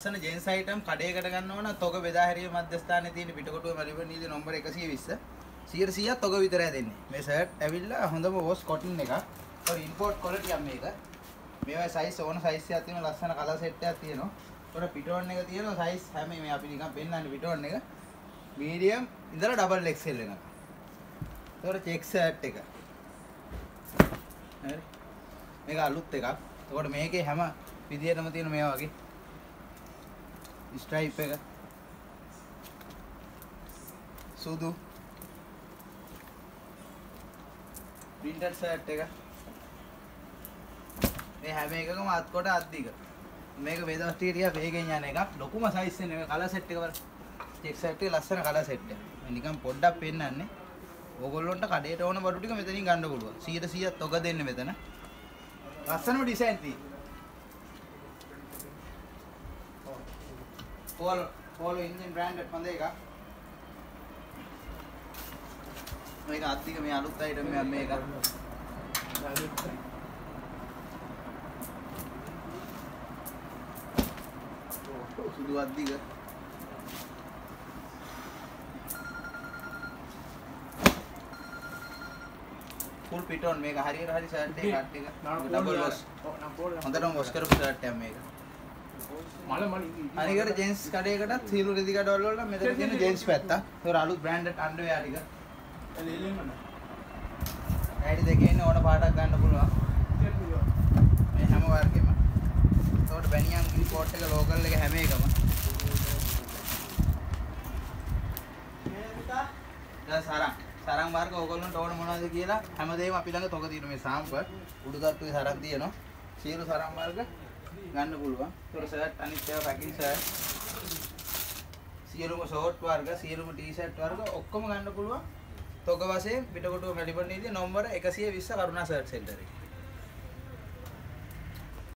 ලස්සන gents item කඩේකට ගන්න ඕන තොග බෙදා හැරීම මධ්‍යස්ථානයේ තියෙන පිටකොටුව මැලිබන් නීති නම්බර 120 100ක් තොග විතරයි දෙන්නේ මේ ෂර්ට් ඇවිල්ලා හොඳම වොස් කොටන් එකක්. ඔය ඉම්පෝට් ක්වොලිටි එකක් මේක. මේවා සයිස් ඕන සයිස් එකක් තියෙනවා ලස්සන කලර් සෙට් එකක් තියෙනවා. උඩ පිටෝන් එක තියෙනවා සයිස් හැම මේ අපි නිකන් පෙන්නන්නේ පිටෝන් එක. මීඩියම් ඉඳලා ඩබල් XL වෙනකම් ඒතකොට චෙක් ෂර්ට් එක. හරි. මේක අලුත් එකක්. එතකොට මේකේ හැම විදියටම තියෙන මේවා වගේ. ස්ට්‍රයිප් එක. සුදු. ප්‍රින්ටඩ් ෂර්ට් එක. මේ හැම එකකම අත් කොට අත් දිග මේක වේදවස් ටික ටික වේගෙන් යන එකක්. ලොකුම සයිස් එක නෙවෙයි කලර් සෙට් එක බලන්න චෙක් ෂර්ට් එක ලස්සන කලර් සෙට් එක. මේ නිකන් පොඩ්ඩක් පෙන්නන්නේ. ඕගොල්ලොන්ට කඩේට ඕන බඩු ටික මෙතනින් ගන්න පුළුවන්. 100 100ක් තොග දෙන්න මෙතන. ලස්සනම ඩිසයින් තියෙනවා. Polo, Polo Indian branded හොඳ එකක්. මේක අත්තික මේ අලුත් අයිටම් එකක් මේක. සුදු අත්තික. ෆුල් පිටෝන් මේක හරියට හරි ෂර්ට් එක කට් එක. Double wash. හොඳටම වොස් කරපු ෂර්ට් එකක් මේක. අනිකට ජෙන්ස් කඩේකටත් සීලු රෙදි කඩවල වල මෙතන තියෙන ජෙන්ස් පැත්ත. ඒතර අලුත් බ්‍රෑන්ඩඩ් අන්ඩර්වෙයාර් ටික. ඇයිඩි දෙකේ ඉන්න ඕන පාටක් ගන්න පුළුවන්. මේ හැම වර්ගෙම. ඒකට බැනියන් ඉම්පෝට් එක ලෝකල් එක හැම එකම. දැන් සරන් සරන් වර්ග ඕගොල්ලන්ට ඕන මොනවද කියලා හැමදේම අපි ළඟ තොග තියෙන මේ සාම්පල් උඩු තට්ටුවේ සරන් තියෙනවා. සියලු සරන් වර්ග ගන්න පුළුවන්. ඒතකොට ෂර්ට් අනිත් ඒවා පැකින් ෂර්ට් සියලුම ෂෝට් වර්ග සියලුම ටී-ෂර්ට් වර්ග ඔක්කොම ගන්න පුළුවන්. තොග වශයෙන් පිටකොටුව මෙලිබන් නීතිය නම්බර 120 කරුණා ෂර්ට් සෙන්ටර් එකේ.